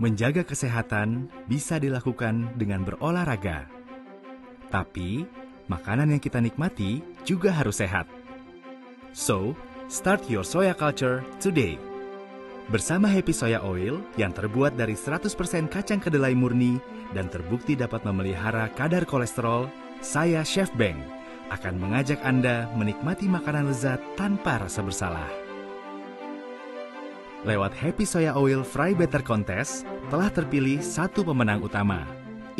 Menjaga kesehatan bisa dilakukan dengan berolahraga. Tapi, makanan yang kita nikmati juga harus sehat. So, start your soya culture today. Bersama Happy Soya Oil yang terbuat dari 100% kacang kedelai murni dan terbukti dapat memelihara kadar kolesterol, saya Chef Beng akan mengajak Anda menikmati makanan lezat tanpa rasa bersalah. Lewat Happy Soya Oil Fry Better Contest, telah terpilih satu pemenang utama,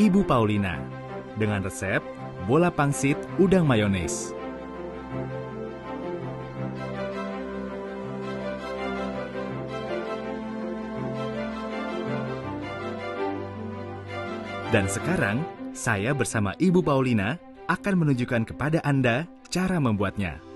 Ibu Paulina, dengan resep bola pangsit udang mayones. Dan sekarang, saya bersama Ibu Paulina akan menunjukkan kepada Anda cara membuatnya.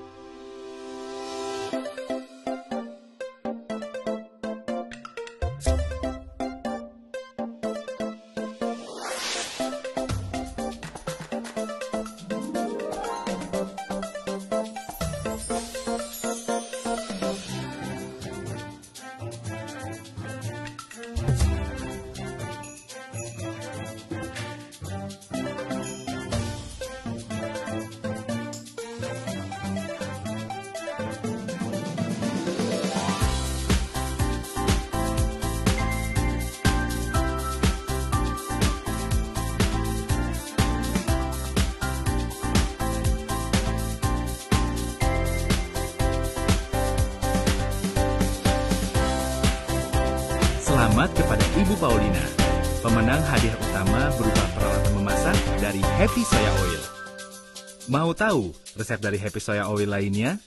Selamat kepada Ibu Paulina, pemenang hadiah utama berupa peralatan memasak dari Happy Soya Oil. Mau tahu resep dari Happy Soya Oil lainnya?